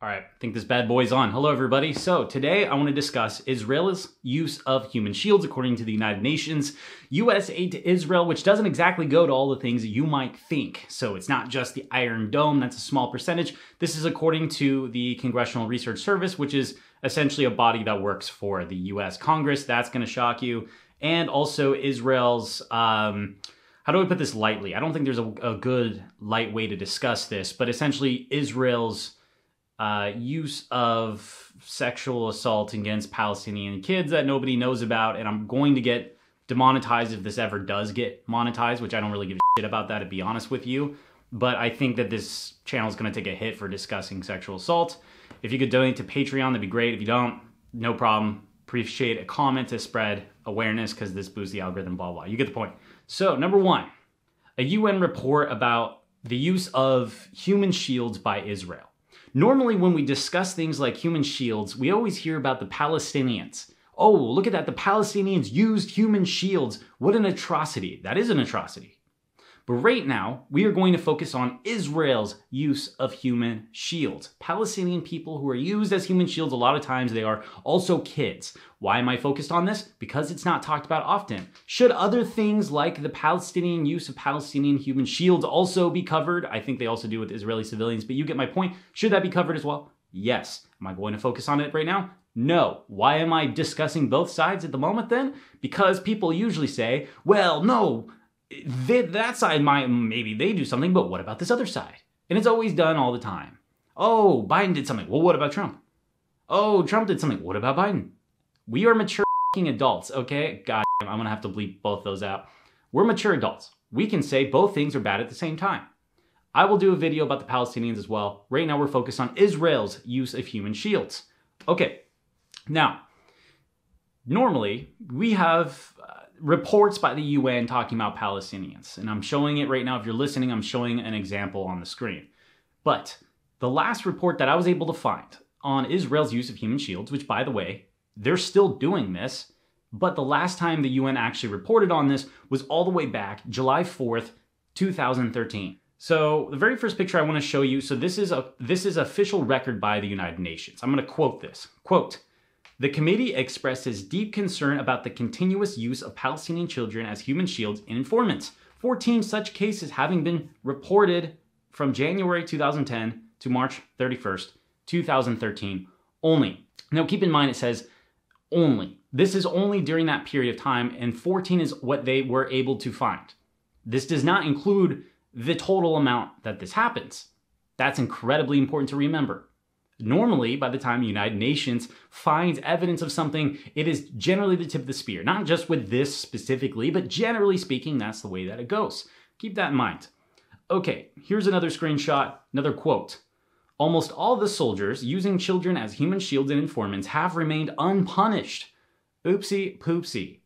All right, I think this bad boy's on. Hello, everybody. So today I want to discuss Israel's use of human shields according to the United Nations. U.S. aid to Israel, which doesn't exactly go to all the things you might think. So it's not just the Iron Dome, that's a small percentage. This is according to the Congressional Research Service, which is essentially a body that works for the U.S. Congress. That's going to shock you. And also Israel's... Um, how do I put this lightly? I don't think there's a, a good light way to discuss this, but essentially Israel's uh, use of sexual assault against Palestinian kids that nobody knows about, and I'm going to get demonetized if this ever does get monetized, which I don't really give a shit about that to be honest with you. But I think that this channel is going to take a hit for discussing sexual assault. If you could donate to Patreon, that'd be great. If you don't, no problem. Appreciate a comment to spread awareness because this boosts the algorithm, blah, blah. You get the point. So, number one, a UN report about the use of human shields by Israel. Normally, when we discuss things like human shields, we always hear about the Palestinians. Oh, look at that, the Palestinians used human shields. What an atrocity. That is an atrocity. But right now, we are going to focus on Israel's use of human shields. Palestinian people who are used as human shields, a lot of times they are also kids. Why am I focused on this? Because it's not talked about often. Should other things like the Palestinian use of Palestinian human shields also be covered? I think they also do with Israeli civilians, but you get my point. Should that be covered as well? Yes. Am I going to focus on it right now? No. Why am I discussing both sides at the moment then? Because people usually say, well, no, they, that side might maybe they do something, but what about this other side? And it's always done all the time. Oh, Biden did something. Well, what about Trump? Oh, Trump did something. What about Biden? We are mature adults, okay? God, I'm gonna have to bleep both those out. We're mature adults. We can say both things are bad at the same time. I will do a video about the Palestinians as well. Right now, we're focused on Israel's use of human shields. Okay, now, normally we have uh, reports by the UN talking about Palestinians. And I'm showing it right now. If you're listening, I'm showing an example on the screen. But the last report that I was able to find on Israel's use of human shields, which by the way, they're still doing this, but the last time the UN actually reported on this was all the way back July 4th, 2013. So the very first picture I want to show you, so this is a this is official record by the United Nations. I'm going to quote this. Quote, the committee expresses deep concern about the continuous use of Palestinian children as human shields and informants. 14 such cases having been reported from January 2010 to March 31st, 2013 only. Now keep in mind it says only. This is only during that period of time, and 14 is what they were able to find. This does not include the total amount that this happens. That's incredibly important to remember. Normally, by the time the United Nations finds evidence of something, it is generally the tip of the spear. Not just with this specifically, but generally speaking, that's the way that it goes. Keep that in mind. Okay, here's another screenshot, another quote. Almost all the soldiers using children as human shields and informants have remained unpunished. Oopsie poopsie.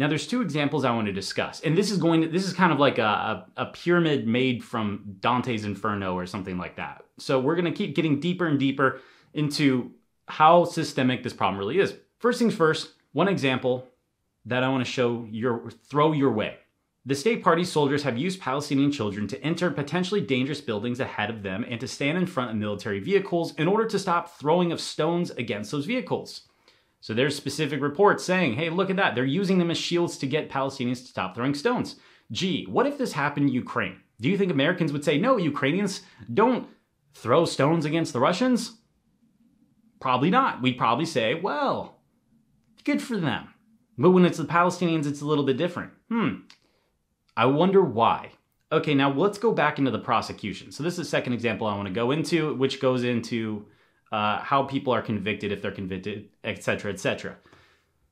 Now there's two examples I want to discuss. And this is going to, this is kind of like a, a, pyramid made from Dante's Inferno or something like that. So we're going to keep getting deeper and deeper into how systemic this problem really is. First things first, one example that I want to show your throw your way. The state party soldiers have used Palestinian children to enter potentially dangerous buildings ahead of them and to stand in front of military vehicles in order to stop throwing of stones against those vehicles. So there's specific reports saying, hey, look at that. They're using them as shields to get Palestinians to stop throwing stones. Gee, what if this happened in Ukraine? Do you think Americans would say, no, Ukrainians don't throw stones against the Russians? Probably not. We'd probably say, well, good for them. But when it's the Palestinians, it's a little bit different. Hmm. I wonder why. Okay, now let's go back into the prosecution. So this is the second example I want to go into, which goes into uh, how people are convicted if they're convicted, etc., etc.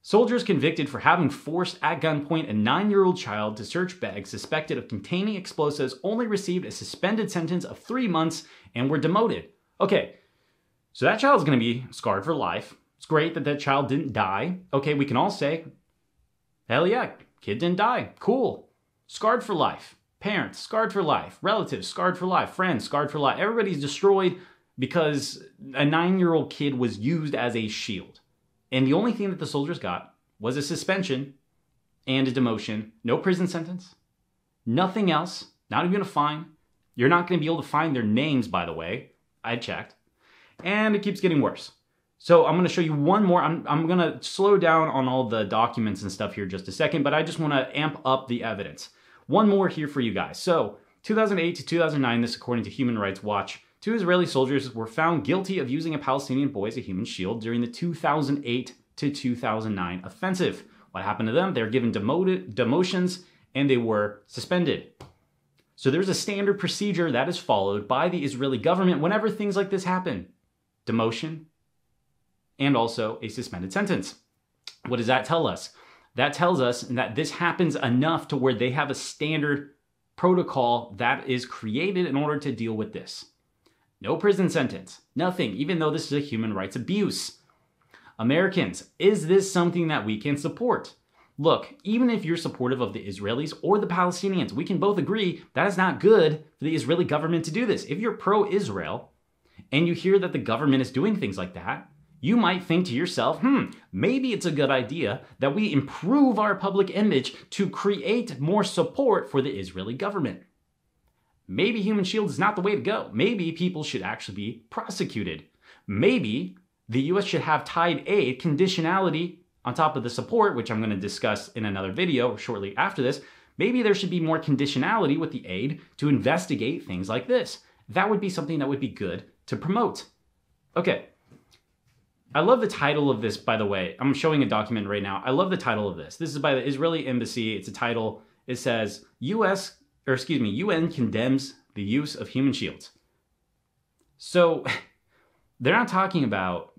Soldiers convicted for having forced at gunpoint a nine year old child to search bags suspected of containing explosives only received a suspended sentence of three months and were demoted. Okay, so that child's gonna be scarred for life. It's great that that child didn't die. Okay, we can all say, hell yeah, kid didn't die. Cool. Scarred for life. Parents, scarred for life. Relatives, scarred for life. Friends, scarred for life. Everybody's destroyed because a nine year old kid was used as a shield. And the only thing that the soldiers got was a suspension and a demotion, no prison sentence, nothing else, not even a fine. You're not going to be able to find their names, by the way. I checked. and it keeps getting worse. So I'm going to show you one more. I'm, I'm going to slow down on all the documents and stuff here just a second, but I just want to amp up the evidence. One more here for you guys. So 2008 to 2009, this according to Human Rights Watch, two Israeli soldiers were found guilty of using a Palestinian boy as a human shield during the 2008 to 2009 offensive. What happened to them? They were given demoted, demotions and they were suspended. So there's a standard procedure that is followed by the Israeli government whenever things like this happen demotion and also a suspended sentence. What does that tell us? That tells us that this happens enough to where they have a standard protocol that is created in order to deal with this. No prison sentence, nothing, even though this is a human rights abuse. Americans, is this something that we can support? Look, even if you're supportive of the Israelis or the Palestinians, we can both agree that is not good for the Israeli government to do this. If you're pro Israel and you hear that the government is doing things like that, you might think to yourself, hmm, maybe it's a good idea that we improve our public image to create more support for the Israeli government. Maybe human shield is not the way to go. Maybe people should actually be prosecuted. Maybe the US should have tied aid conditionality on top of the support, which I'm going to discuss in another video shortly after this. Maybe there should be more conditionality with the aid to investigate things like this. That would be something that would be good to promote. Okay. I love the title of this, by the way. I'm showing a document right now. I love the title of this. This is by the Israeli Embassy. It's a title. It says US, or excuse me, UN condemns the use of human shields. So they're not talking about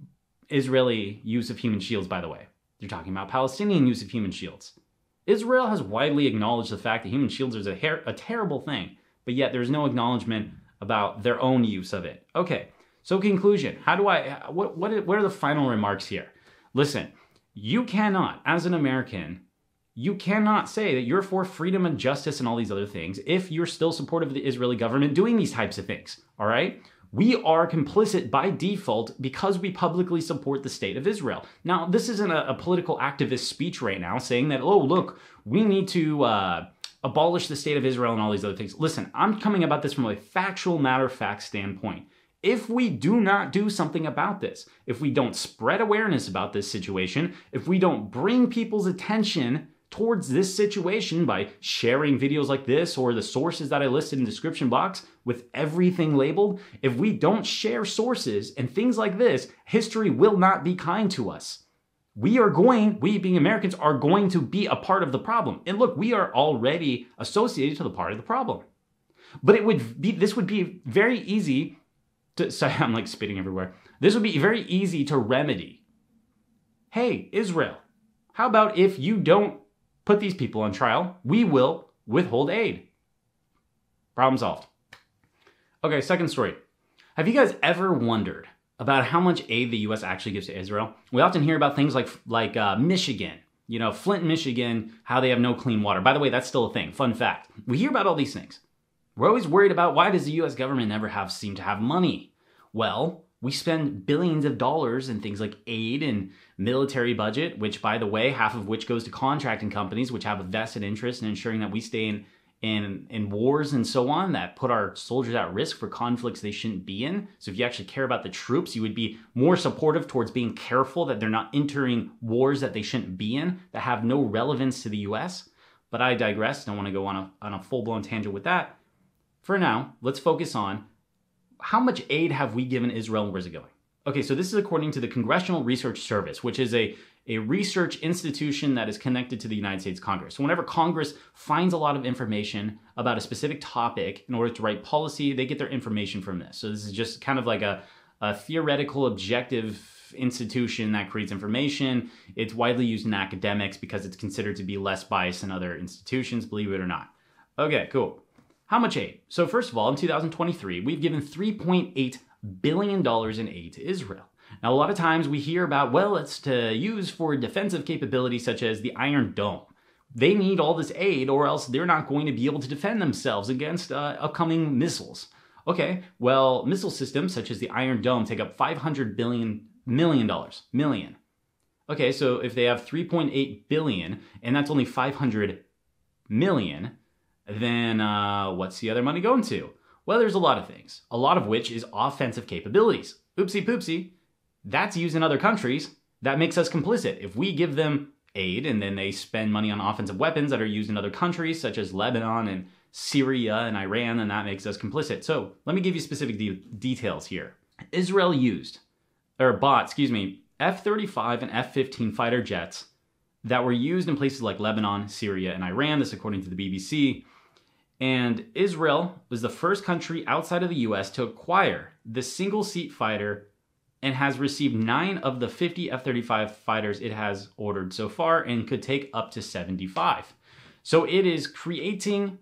Israeli use of human shields, by the way. They're talking about Palestinian use of human shields. Israel has widely acknowledged the fact that human shields is a, her- a terrible thing, but yet there's no acknowledgement about their own use of it. Okay, so conclusion. How do I, what, what, what are the final remarks here? Listen, you cannot, as an American, you cannot say that you're for freedom and justice and all these other things if you're still supportive of the Israeli government doing these types of things, all right? we are complicit by default because we publicly support the state of Israel. Now, this isn't a, a political activist speech right now saying that, oh, look, we need to uh, abolish the state of Israel and all these other things. Listen, I'm coming about this from a factual, matter of fact standpoint. If we do not do something about this, if we don't spread awareness about this situation, if we don't bring people's attention towards this situation by sharing videos like this or the sources that I listed in the description box with everything labeled, if we don't share sources and things like this, history will not be kind to us. We are going, we being Americans, are going to be a part of the problem. And look, we are already associated to the part of the problem. But it would be, this would be very easy to, sorry, I'm like spitting everywhere. This would be very easy to remedy. Hey, Israel, how about if you don't put these people on trial, we will withhold aid. Problem solved. Okay, second story. Have you guys ever wondered about how much aid the U.S. actually gives to Israel? We often hear about things like like uh, Michigan, you know, Flint, Michigan, how they have no clean water. By the way, that's still a thing. Fun fact. We hear about all these things. We're always worried about why does the U.S. government never have seem to have money? Well, we spend billions of dollars in things like aid and military budget, which, by the way, half of which goes to contracting companies, which have a vested interest in ensuring that we stay in in in wars and so on that put our soldiers at risk for conflicts they shouldn't be in. So if you actually care about the troops, you would be more supportive towards being careful that they're not entering wars that they shouldn't be in that have no relevance to the US. But I digress. Don't want to go on a on a full-blown tangent with that. For now, let's focus on how much aid have we given Israel and where's it going? Okay, so this is according to the Congressional Research Service, which is a, a research institution that is connected to the United States Congress. So whenever Congress finds a lot of information about a specific topic in order to write policy, they get their information from this. So this is just kind of like a, a theoretical, objective institution that creates information. It's widely used in academics because it's considered to be less biased than other institutions, believe it or not. Okay, cool. How much aid? So, first of all, in 2023, we've given $3.8 billion in aid to Israel. Now, a lot of times we hear about, well, it's to use for defensive capabilities such as the Iron Dome. They need all this aid, or else they're not going to be able to defend themselves against uh, upcoming missiles. Okay, well, missile systems such as the Iron Dome take up 500 billion million dollars, million. Okay, so if they have 3.8 billion and that's only 500 million, then uh, what's the other money going to? Well, there's a lot of things, a lot of which is offensive capabilities. oopsie poopsie, that's used in other countries. That makes us complicit. If we give them aid and then they spend money on offensive weapons that are used in other countries, such as Lebanon and Syria and Iran, then that makes us complicit. So let me give you specific de- details here. Israel used, or bought, excuse me, F 35 and F 15 fighter jets that were used in places like Lebanon, Syria, and Iran. This, according to the BBC. And Israel was the first country outside of the US to acquire the single seat fighter and has received nine of the 50 F 35 fighters it has ordered so far and could take up to 75. So it is creating,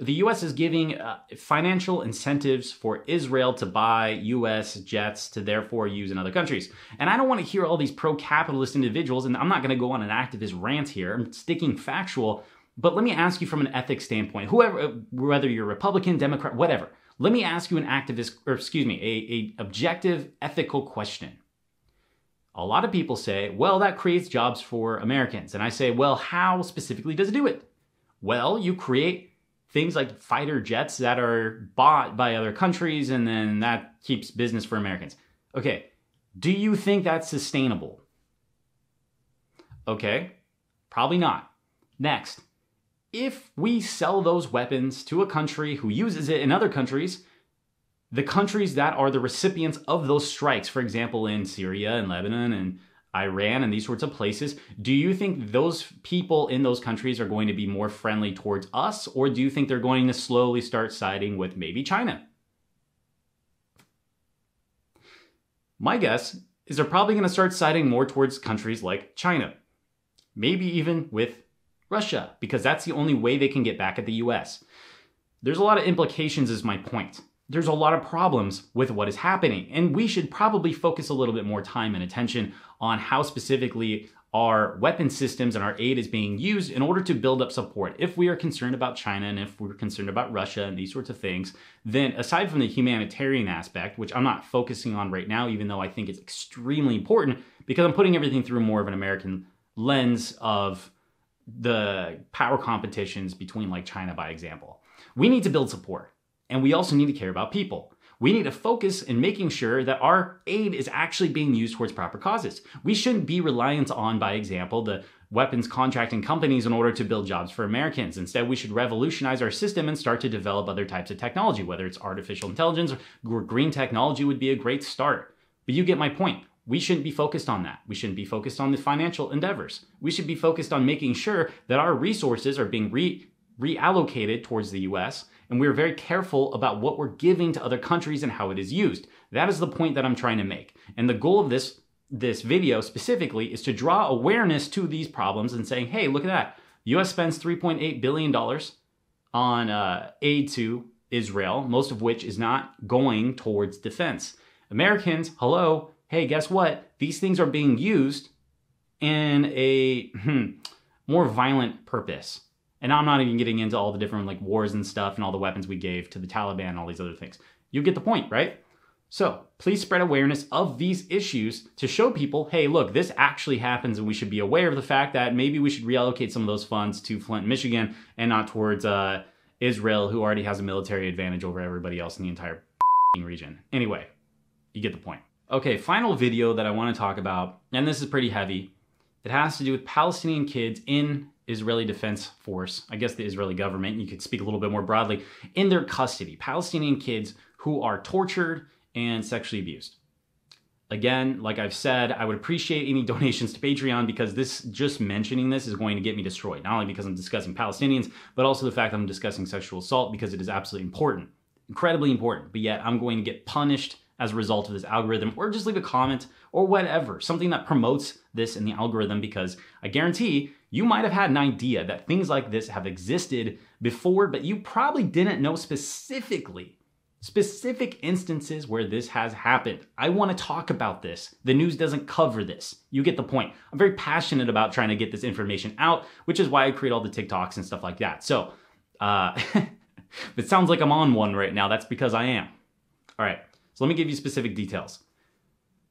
the US is giving uh, financial incentives for Israel to buy US jets to therefore use in other countries. And I don't want to hear all these pro capitalist individuals, and I'm not going to go on an activist rant here, I'm sticking factual. But let me ask you from an ethics standpoint, whoever, uh, whether you're Republican, Democrat, whatever, let me ask you an activist, or excuse me, a, a objective ethical question. A lot of people say, well, that creates jobs for Americans. And I say, well, how specifically does it do it? Well, you create things like fighter jets that are bought by other countries, and then that keeps business for Americans. Okay, do you think that's sustainable? Okay, probably not. Next, if we sell those weapons to a country who uses it in other countries, the countries that are the recipients of those strikes, for example, in Syria and Lebanon and Iran and these sorts of places, do you think those people in those countries are going to be more friendly towards us, or do you think they're going to slowly start siding with maybe China? My guess is they're probably going to start siding more towards countries like China, maybe even with Russia, because that's the only way they can get back at the US. There's a lot of implications, is my point. There's a lot of problems with what is happening, and we should probably focus a little bit more time and attention on how specifically our weapon systems and our aid is being used in order to build up support. If we are concerned about China and if we're concerned about Russia and these sorts of things, then aside from the humanitarian aspect, which I'm not focusing on right now, even though I think it's extremely important, because I'm putting everything through more of an American lens of the power competitions between like China, by example. We need to build support and we also need to care about people. We need to focus in making sure that our aid is actually being used towards proper causes. We shouldn't be reliant on, by example, the weapons contracting companies in order to build jobs for Americans. Instead, we should revolutionize our system and start to develop other types of technology, whether it's artificial intelligence or green technology would be a great start. But you get my point we shouldn't be focused on that. We shouldn't be focused on the financial endeavors. We should be focused on making sure that our resources are being re- reallocated towards the US and we're very careful about what we're giving to other countries and how it is used. That is the point that I'm trying to make. And the goal of this this video specifically is to draw awareness to these problems and saying, "Hey, look at that. US spends 3.8 billion dollars on uh, aid to Israel, most of which is not going towards defense. Americans, hello, hey, guess what? These things are being used in a hmm, more violent purpose. And I'm not even getting into all the different like wars and stuff and all the weapons we gave to the Taliban and all these other things. You get the point, right? So please spread awareness of these issues to show people, hey, look, this actually happens and we should be aware of the fact that maybe we should reallocate some of those funds to Flint, Michigan and not towards uh, Israel, who already has a military advantage over everybody else in the entire region. Anyway, you get the point. Okay, final video that I want to talk about, and this is pretty heavy. It has to do with Palestinian kids in Israeli Defense Force, I guess the Israeli government, you could speak a little bit more broadly, in their custody. Palestinian kids who are tortured and sexually abused. Again, like I've said, I would appreciate any donations to Patreon because this just mentioning this is going to get me destroyed. Not only because I'm discussing Palestinians, but also the fact that I'm discussing sexual assault because it is absolutely important, incredibly important. But yet I'm going to get punished as a result of this algorithm, or just leave a comment or whatever, something that promotes this in the algorithm because I guarantee you might have had an idea that things like this have existed before, but you probably didn't know specifically specific instances where this has happened. I want to talk about this. The news doesn't cover this. You get the point. I'm very passionate about trying to get this information out, which is why I create all the TikToks and stuff like that. So, uh, it sounds like I'm on one right now. That's because I am. All right. So let me give you specific details.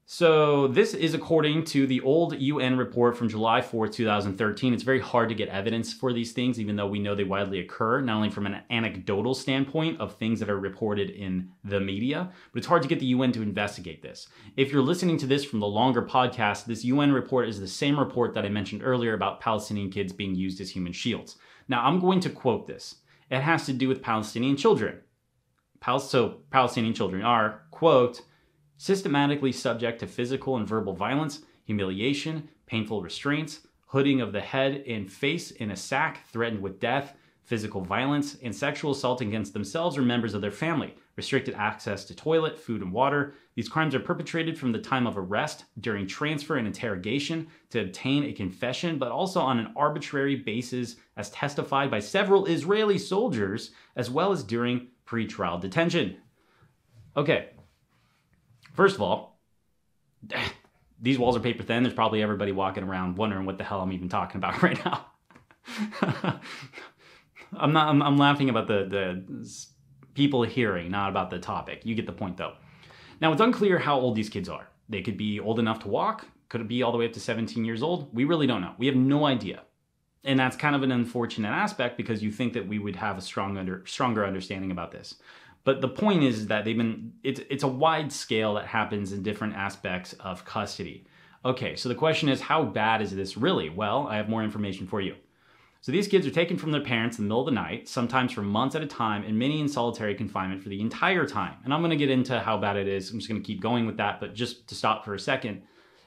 So, this is according to the old UN report from July 4, 2013. It's very hard to get evidence for these things, even though we know they widely occur, not only from an anecdotal standpoint of things that are reported in the media, but it's hard to get the UN to investigate this. If you're listening to this from the longer podcast, this UN report is the same report that I mentioned earlier about Palestinian kids being used as human shields. Now, I'm going to quote this. It has to do with Palestinian children. So, Palestinian children are, quote, systematically subject to physical and verbal violence, humiliation, painful restraints, hooding of the head and face in a sack, threatened with death, physical violence, and sexual assault against themselves or members of their family, restricted access to toilet, food, and water. These crimes are perpetrated from the time of arrest, during transfer and interrogation, to obtain a confession, but also on an arbitrary basis, as testified by several Israeli soldiers, as well as during pretrial detention. Okay, First of all, these walls are paper thin. There's probably everybody walking around wondering what the hell I'm even talking about right now. I'm not. I'm, I'm, laughing about the the people hearing, not about the topic. You get the point, though. Now it's unclear how old these kids are. They could be old enough to walk. Could it be all the way up to 17 years old? We really don't know. We have no idea. And that's kind of an unfortunate aspect because you think that we would have a strong under, stronger understanding about this. But the point is that they've been, it's, it's a wide scale that happens in different aspects of custody. Okay, so the question is, how bad is this really? Well, I have more information for you. So these kids are taken from their parents in the middle of the night, sometimes for months at a time, and many in solitary confinement for the entire time. And I'm gonna get into how bad it is. I'm just gonna keep going with that, but just to stop for a second,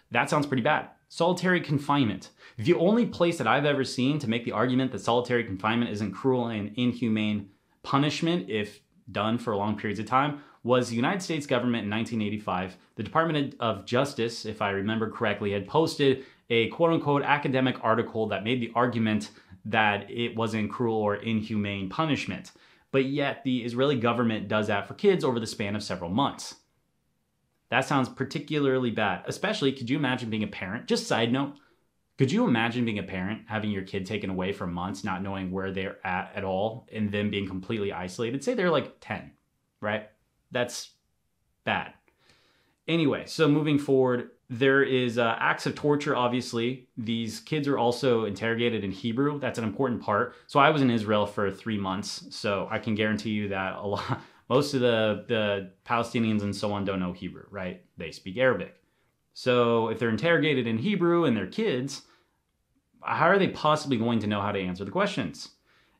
that sounds pretty bad. Solitary confinement. The only place that I've ever seen to make the argument that solitary confinement isn't cruel and inhumane punishment if done for long periods of time was the United States government in 1985. The Department of Justice, if I remember correctly, had posted a quote unquote academic article that made the argument that it wasn't cruel or inhumane punishment. But yet, the Israeli government does that for kids over the span of several months. That sounds particularly bad, especially could you imagine being a parent? Just side note, could you imagine being a parent, having your kid taken away for months, not knowing where they're at at all, and then being completely isolated? Say they're like 10, right? That's bad. Anyway, so moving forward, there is uh, acts of torture, obviously. These kids are also interrogated in Hebrew. That's an important part. So I was in Israel for three months, so I can guarantee you that a lot, most of the, the Palestinians and so on don't know Hebrew, right? They speak Arabic. So if they're interrogated in Hebrew and they're kids, how are they possibly going to know how to answer the questions?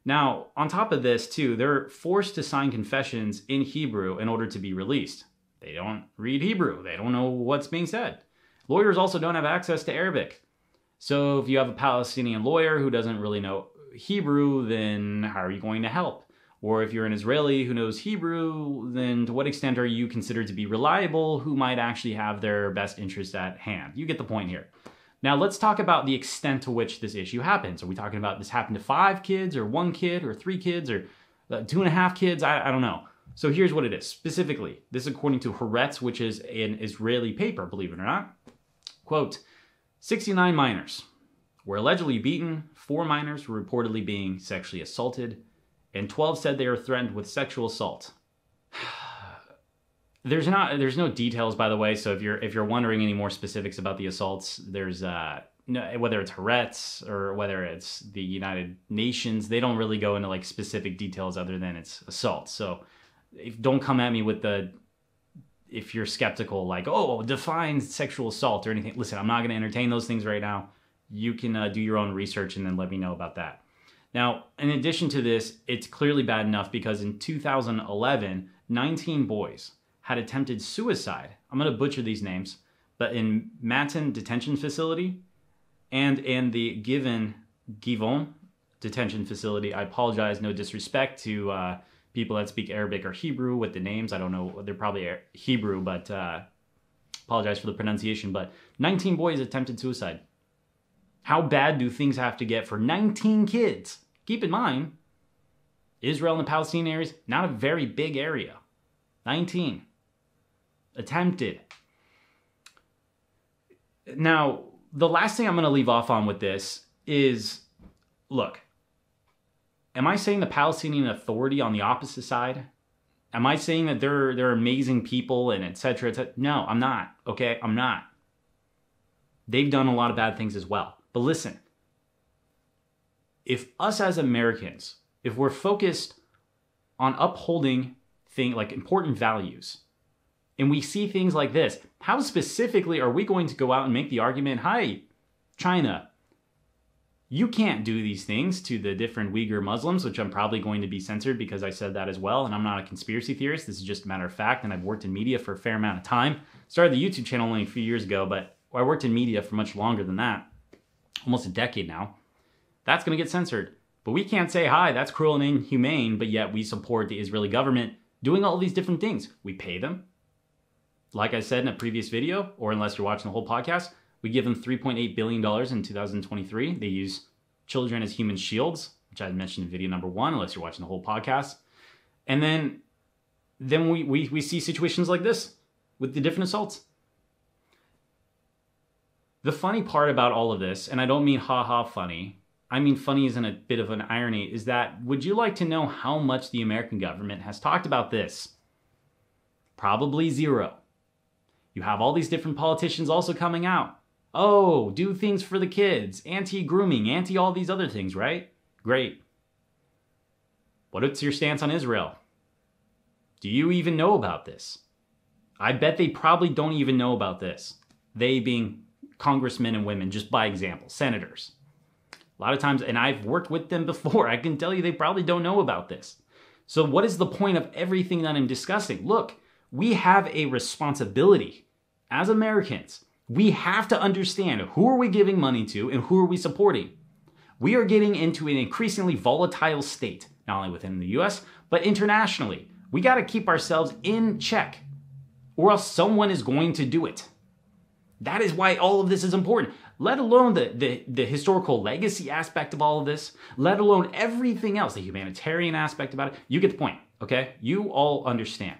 Now, on top of this, too, they're forced to sign confessions in Hebrew in order to be released. They don't read Hebrew, they don't know what's being said. Lawyers also don't have access to Arabic. So if you have a Palestinian lawyer who doesn't really know Hebrew, then how are you going to help? Or if you're an Israeli who knows Hebrew, then to what extent are you considered to be reliable who might actually have their best interests at hand? You get the point here. Now let's talk about the extent to which this issue happens. Are we talking about this happened to five kids or one kid or three kids or uh, two and a half kids? I, I don't know. So here's what it is. Specifically, this is according to Haaretz, which is an Israeli paper, believe it or not. Quote, 69 minors were allegedly beaten, four minors were reportedly being sexually assaulted, and 12 said they were threatened with sexual assault. there's not there's no details by the way, so if you're if you're wondering any more specifics about the assaults, there's uh no, whether it's Haaretz or whether it's the United Nations, they don't really go into like specific details other than it's assault. So if, don't come at me with the if you're skeptical, like, oh, define sexual assault or anything. Listen, I'm not going to entertain those things right now. You can uh, do your own research and then let me know about that. Now, in addition to this, it's clearly bad enough because in 2011, 19 boys had attempted suicide. I'm going to butcher these names, but in Matan Detention Facility and in the Given Givon Detention Facility. I apologize, no disrespect to uh, people that speak Arabic or Hebrew with the names. I don't know, they're probably Hebrew, but uh, apologize for the pronunciation. But 19 boys attempted suicide. How bad do things have to get for 19 kids Keep in mind, Israel and the Palestinian areas, not a very big area. 19. Attempted. Now, the last thing I'm going to leave off on with this is look, am I saying the Palestinian Authority on the opposite side? Am I saying that they're they're amazing people and etc. Et no, I'm not. Okay, I'm not. They've done a lot of bad things as well. But listen, if us as Americans, if we're focused on upholding thing like important values, and we see things like this, how specifically are we going to go out and make the argument, hi, China, you can't do these things to the different Uyghur Muslims, which I'm probably going to be censored because I said that as well. And I'm not a conspiracy theorist. This is just a matter of fact. And I've worked in media for a fair amount of time. Started the YouTube channel only a few years ago, but I worked in media for much longer than that, almost a decade now. That's going to get censored. But we can't say, hi, that's cruel and inhumane, but yet we support the Israeli government doing all these different things. We pay them. Like I said in a previous video, or unless you're watching the whole podcast, we give them $3.8 billion in 2023. They use children as human shields, which I mentioned in video number one, unless you're watching the whole podcast. And then then we, we, we see situations like this with the different assaults. The funny part about all of this, and I don't mean ha ha funny, I mean funny is in a bit of an irony, is that would you like to know how much the American government has talked about this? Probably zero. You have all these different politicians also coming out. Oh, do things for the kids, anti grooming, anti all these other things, right? Great. What is your stance on Israel? Do you even know about this? I bet they probably don't even know about this. They being congressmen and women, just by example, senators. A lot of times, and I've worked with them before, I can tell you they probably don't know about this. So, what is the point of everything that I'm discussing? Look, we have a responsibility as Americans. We have to understand who are we giving money to and who are we supporting. We are getting into an increasingly volatile state, not only within the US, but internationally. We got to keep ourselves in check, or else someone is going to do it. That is why all of this is important, let alone the, the, the, historical legacy aspect of all of this, let alone everything else, the humanitarian aspect about it. You get the point, okay? You all understand.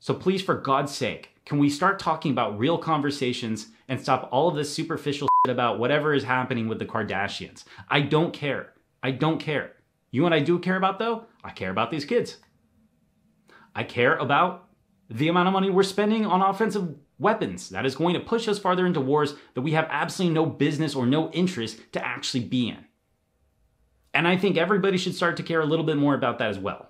So please, for God's sake, can we start talking about real conversations and stop all of this superficial shit about whatever is happening with the Kardashians? I don't care. I don't care. You and I do care about though? I care about these kids. I care about the amount of money we're spending on offensive weapons that is going to push us farther into wars that we have absolutely no business or no interest to actually be in. And I think everybody should start to care a little bit more about that as well.